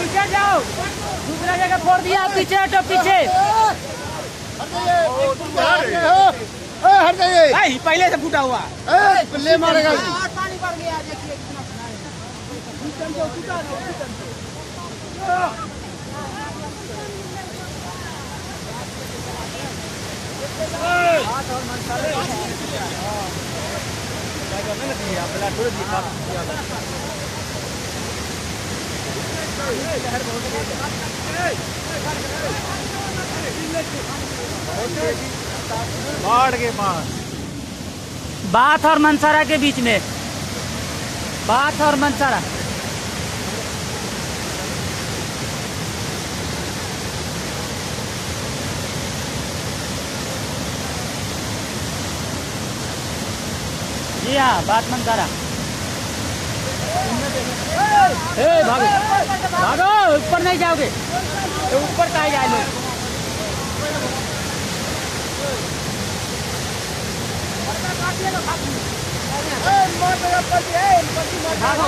पीछे जाओ। दूसरा जगह फोड़ दिया, पीछे हटो, पीछे। हट जाइए पहले से फूटा हुआ। ले मारेगा पानी भर गया देखिए कितना बाढ़ के पास बाथ और मनसारा के बीच में। बाथ और मनसारा जी हाँ बात मनसारा ए भागो। भागो ऊपर नहीं जाओगे। ऊपर का जाए लोग भागो।